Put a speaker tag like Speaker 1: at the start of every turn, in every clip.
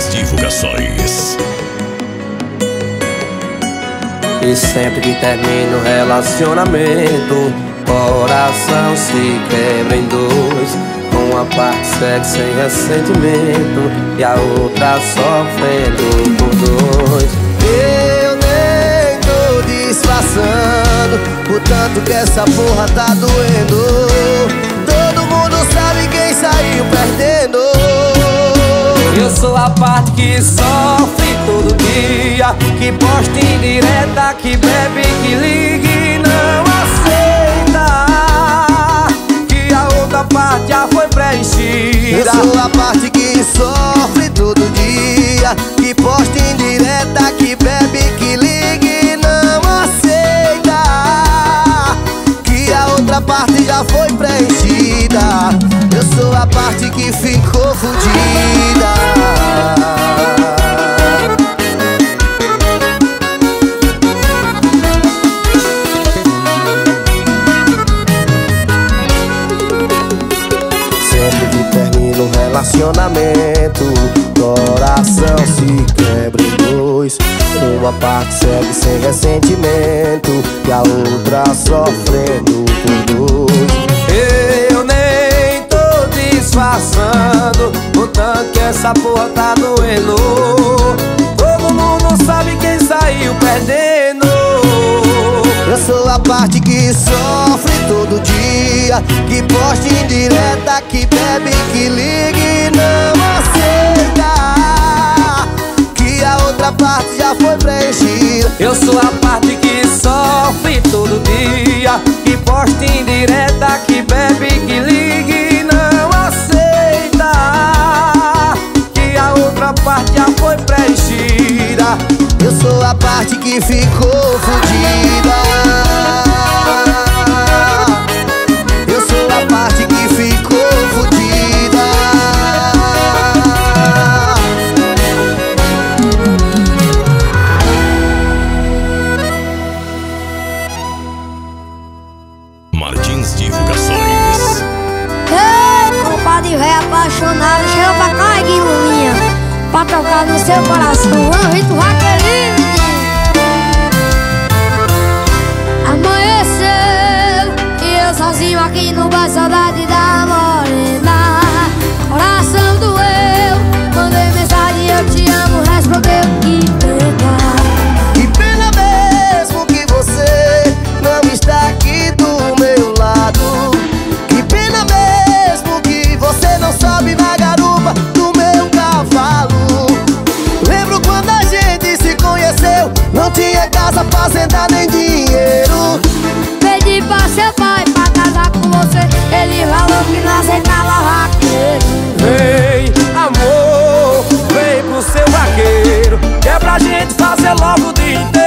Speaker 1: Martins Divulgações.
Speaker 2: E sempre que termina o relacionamento, coração se quebra em dois. Uma parte segue sem ressentimento e a outra sofrendo por dois. Eu nem tô disfarçando, o tanto que essa porra tá doendo. Todo mundo sabe quem saiu perdendo. Eu sou a parte que sofre todo dia Que posta indireta, que bebe, que liga e não aceita Que a outra parte já foi preenchida. Eu sou a parte que sofre todo dia Que posta indireta, que bebe, que liga e não aceita Que a outra parte já foi preenchida. Eu sou a parte que ficou fudida relacionamento. Coração se quebra em dois. Uma parte segue sem ressentimento E a outra sofrendo por dois. Eu nem tô disfarçando O tanto que essa porra tá doendo. Todo mundo sabe quem saiu perdendo. Eu sou a parte que sofre todo dia Que posta indireta, que bebe, que liga e não aceita Que a outra parte já foi preenchida. Eu sou a parte que sofre todo dia Que posta indireta, que bebe, que liga e não aceita Que a outra parte já foi preenchida. Eu sou a parte que ficou fudida
Speaker 1: Divulgações.
Speaker 3: Ei, compadre velho apaixonado, chega pra cá, Guilulinha Pra tocar no seu coração, vamos Rito Vaqueirinho, Amanheceu e eu sozinho aqui no bar, saudade da morena Coração doeu,
Speaker 2: casa, fazenda nem dinheiro.
Speaker 3: Pedi pra seu pai pra casar com você. Ele falou que não aceitava vaqueiro.
Speaker 2: Vem, amor, vem pro seu vaqueiro Que é pra gente fazer logo o dia inteiro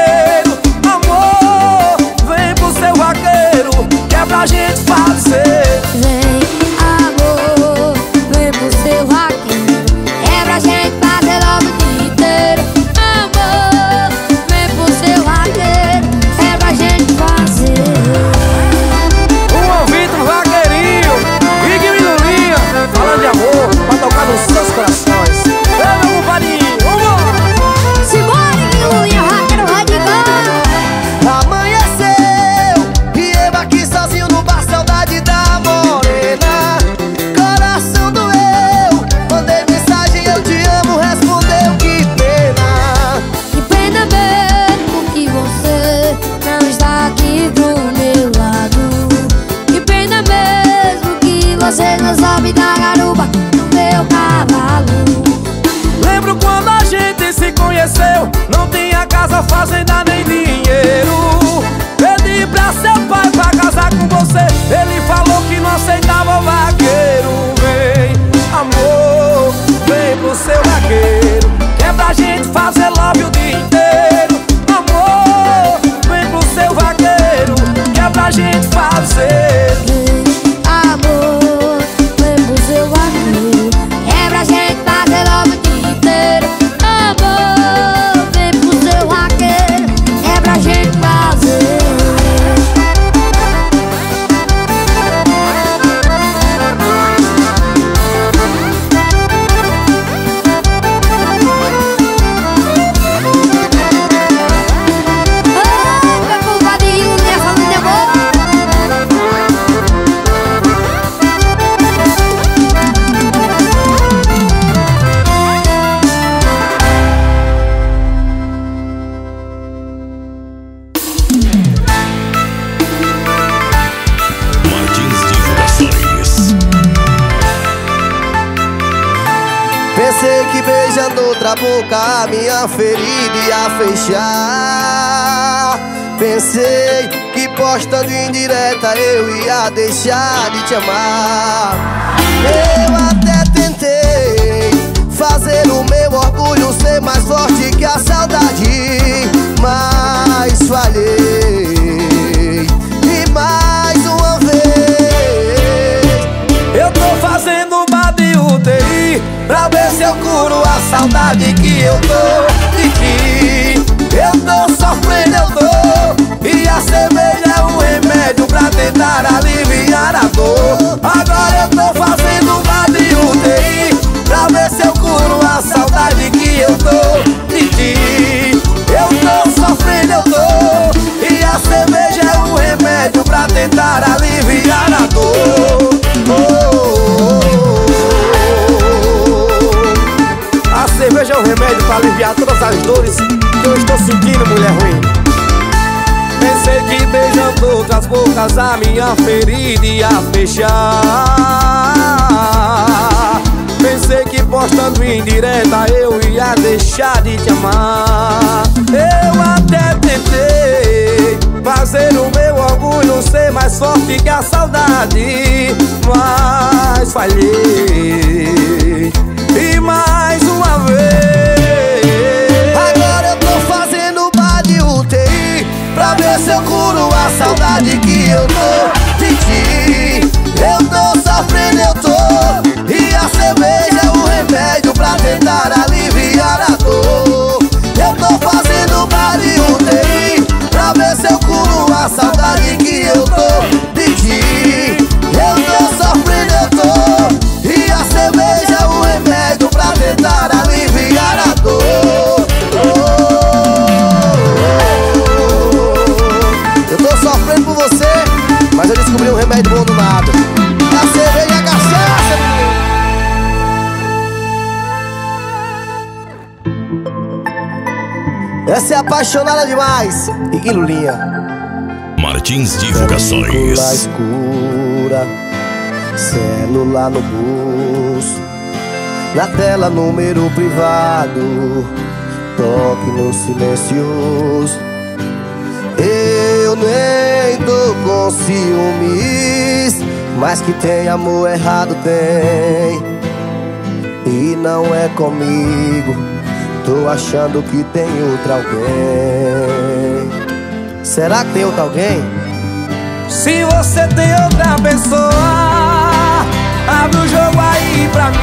Speaker 2: conheceu Não tinha casa, fazenda nem dinheiro. Pedi pra seu pai pra casar com você Ele falou que não aceitava vaqueiro. Vem, amor, vem pro seu vaqueiro Que é pra gente fazer love o dia inteiro. Amor, vem pro seu vaqueiro Que é pra gente fazer beijando outra boca a minha ferida ia fechar. Pensei que postando indireta eu ia deixar de te amar. Eu até tentei fazer o meu orgulho ser mais forte que a saudade Mas falhei. E Pra ver se eu curo a saudade que eu tô ferida ia fechar. Pensei que postando indireta eu ia deixar de te amar. Eu até tentei fazer o meu orgulho ser mais forte que a saudade Mas falhei. E mais uma vez. Agora eu tô fazendo bar de UTI Pra ver se eu curo a saudade que eu tô ti. Eu tô sofrendo, eu tô. E a cerveja é o remédio pra tentar apaixonada demais. E Lulinha?
Speaker 1: Martins
Speaker 2: Película
Speaker 1: Divulgações.
Speaker 2: escura Celular no bolso Na tela número privado Toque no silencioso Eu nem tô com ciúmes Mas que tem amor errado tem. E não é comigo Tô achando que tem outra alguém Será que tem outra alguém? Se você tem outra pessoa Abre o jogo aí pra mim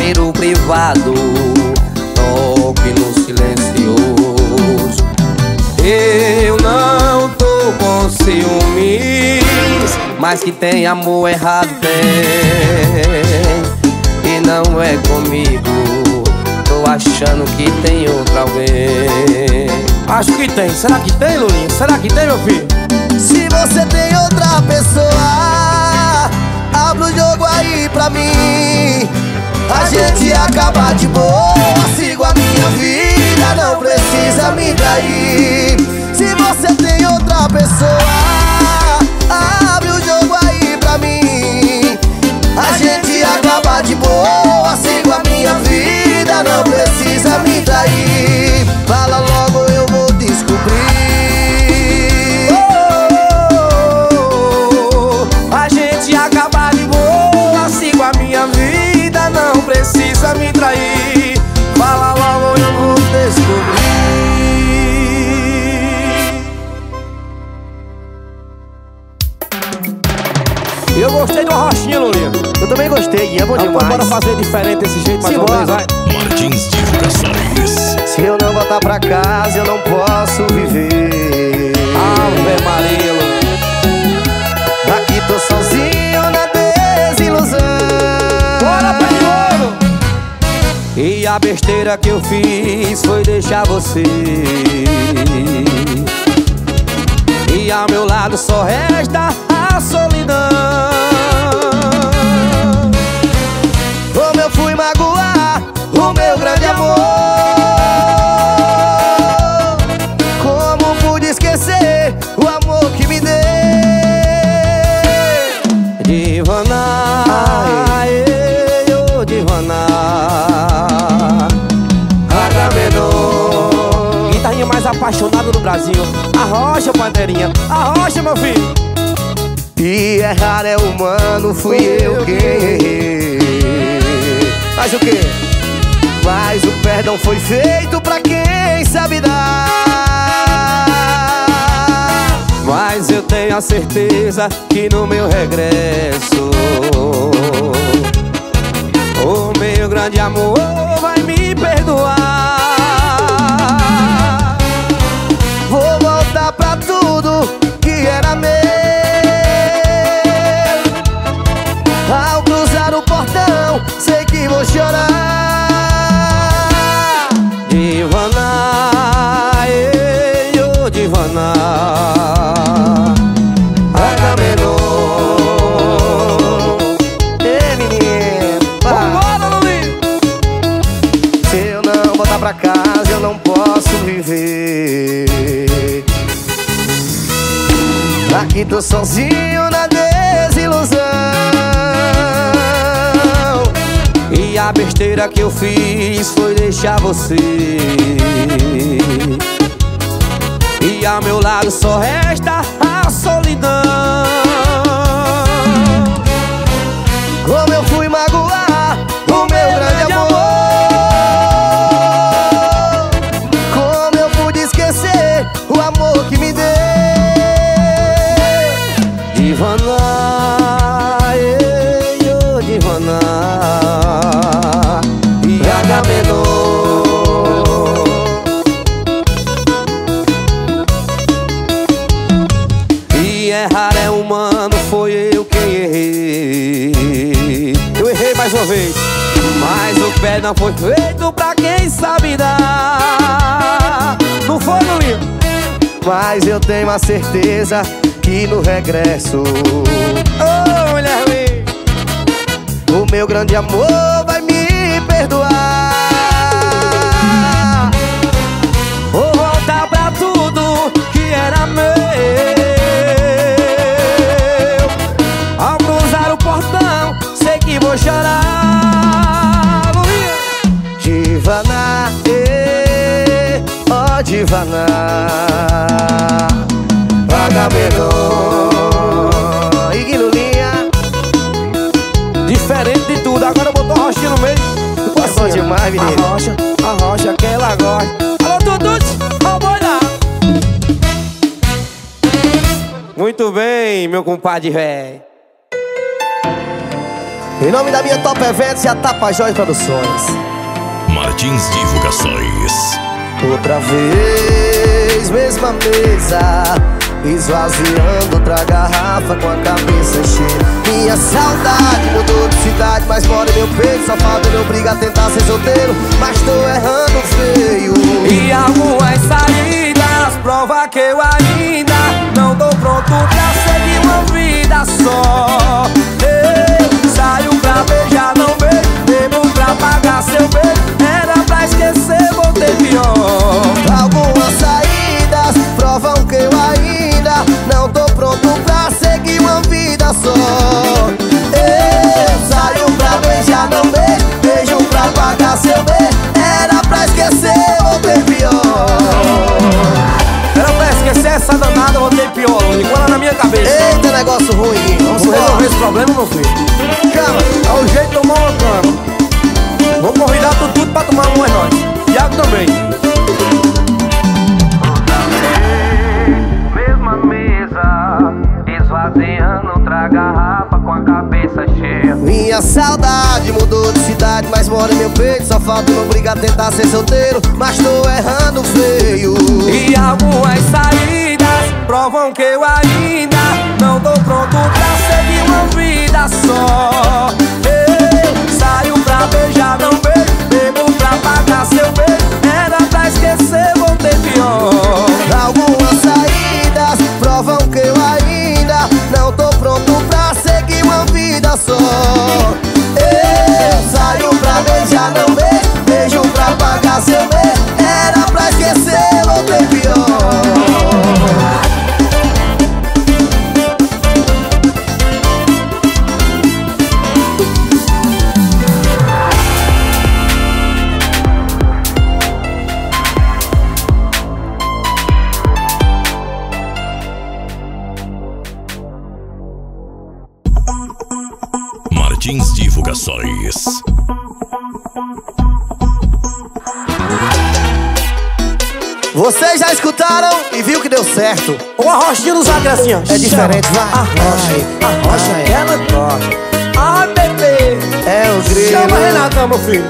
Speaker 2: número privado. Toque no silencioso. Eu não tô com ciúmes Mas que tem amor errado tem. E não é comigo Tô achando que tem outra alguém. Acho que tem, será que tem, Lulinha? Será que tem, meu filho? Se você tem outra pessoa Abre o jogo aí pra mim A gente acaba de boa Sigo a minha vida, não precisa me trair também gostei e é amo
Speaker 4: então,
Speaker 2: demais.
Speaker 4: Bora fazer diferente desse jeito mas vamos
Speaker 2: uma
Speaker 4: Martins vai.
Speaker 1: Martins
Speaker 2: Se eu não voltar pra casa, eu não posso viver.
Speaker 4: Ave Maria.
Speaker 2: Aqui tô sozinho na desilusão. Bora, perigoso!
Speaker 4: E a besteira que eu fiz foi deixar você. E ao meu lado só resta a solidão eu fui magoar o meu grande amor. Como pude esquecer o amor que me deu? Divana, eu divana. Agamenon
Speaker 2: Guitarrinha mais apaixonada do Brasil. Arrocha, bandeirinha. Arrocha, meu filho.
Speaker 4: E errar é humano, fui eu quem? errei Mas o que? Mas o perdão foi feito pra quem sabe dar Mas eu tenho a certeza que no meu regresso O meu grande amor voltar pra casa, eu não posso viver. Aqui tô sozinho na desilusão. E a besteira que eu fiz foi deixar você. E ao meu lado só resta a solidão. Como eu Mas eu tenho a certeza que no regresso Oh, mulher O meu grande amor vai me perdoar. Vou voltar pra tudo que era meu. Ao cruzar o portão, sei que vou chorar. Lulinha. Divana, eh, ó divana Agamenon E Guilulinha
Speaker 2: Diferente de tudo. Agora botou a rochinha no meio.
Speaker 4: É bom demais, menino.
Speaker 2: Arrocha, arrocha que ela gosta. Alô, Dudu, ó, boi lá. Muito bem, meu compadre velho.
Speaker 4: Em nome da minha Top Eventos e a Tapajós Produções
Speaker 1: Martins Divulgações.
Speaker 4: Outra vez, mesma mesa Esvaziando outra garrafa com a cabeça cheia. Minha saudade mudou de cidade Mas mora em meu peito Só falta me obriga a tentar ser solteiro. Mas tô errando feio.
Speaker 2: E algumas saídas prova que eu ainda não tô pronto pra seguir uma vida só.
Speaker 4: saudade Mudou de cidade, mas mora em meu peito Só falta não brigar, tentar ser solteiro Mas tô errando feio.
Speaker 2: E algumas saídas provam que eu ainda Não tô pronto pra seguir uma vida só. Ei, Saio pra beijar, não Bebo pra
Speaker 4: pagar seu beijo Era pra esquecer, vou ter pior. Algumas saídas provam que eu ainda Não tô pronto
Speaker 1: pra seguir uma vida só.
Speaker 4: Vocês já escutaram e viu que deu certo
Speaker 2: O arrostinho dos assim, ó.
Speaker 4: É diferente, vai
Speaker 2: Arrocha, arrocha
Speaker 4: é.
Speaker 2: ela toca. Ah, bebê.
Speaker 4: É o grilo
Speaker 2: Chama Renatão, meu filho.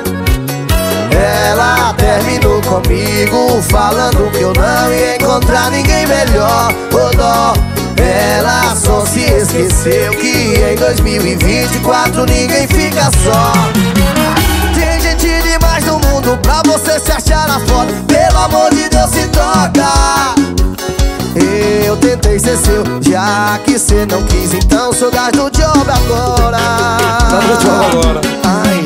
Speaker 4: Ela terminou comigo Falando que eu não ia encontrar ninguém melhor Ô dó Ela só se esqueceu que em 2024 ninguém fica só você se achar na foto Pelo amor de Deus se toca eu tentei ser seu, já que cê não quis, então sou gás do job agora.
Speaker 2: Tá no job agora.
Speaker 4: Ai,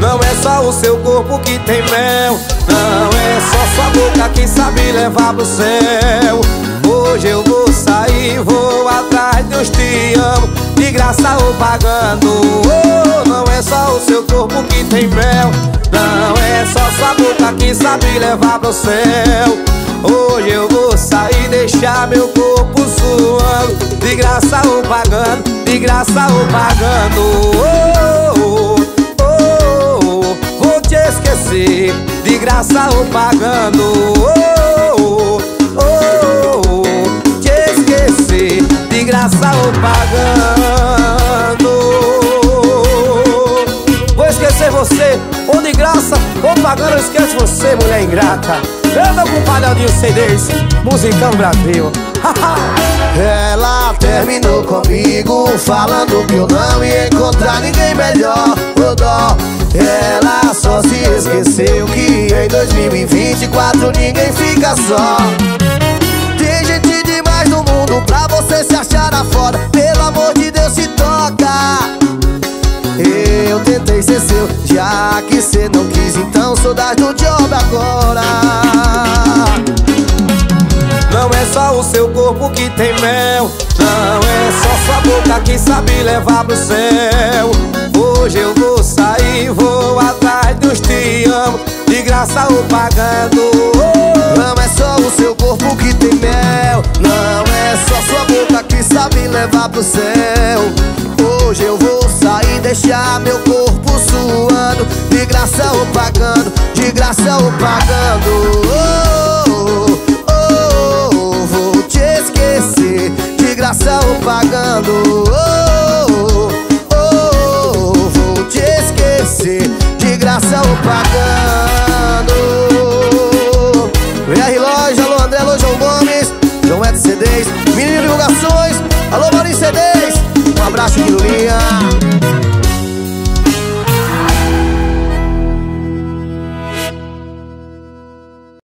Speaker 2: Não é só o seu corpo que tem mel Não é só sua boca que sabe levar pro céu Hoje eu vou vou atrás uns te amo. De graça ou pagando. Oh, Não é só o seu corpo que tem mel Não é só sua boca que sabe levar pro céu. Hoje eu vou sair, deixar meu corpo suando. De graça ou pagando, de graça ou pagando. Oh, oh, oh, Vou te esquecer, de graça ou pagando pagando eu esqueço você, mulher ingrata. Eu meu compadre Aldinho CDs, musicão Brasil.
Speaker 4: Ela terminou comigo Falando que eu não ia encontrar ninguém melhor. Ô dó. Ela só se esqueceu que em 2024 ninguém fica só
Speaker 2: o seu corpo que tem mel. Não é só sua boca que sabe levar pro céu. Hoje eu vou sair, vou atrás dos te amo. De graça ou pagando.
Speaker 4: Não é só o seu corpo que tem mel. Não é só sua boca que sabe levar pro céu. Hoje eu vou sair, deixar meu corpo suando. De graça ou pagando, de graça ou pagando. Oh, De pagando. Oh, oh, oh, oh, Vou te esquecer. De graça ou pagando VR Loja, alô André, alô João Gomes. João é Edson CDs, Menino Divulgações Alô Maurício CDs, um abraço de linha.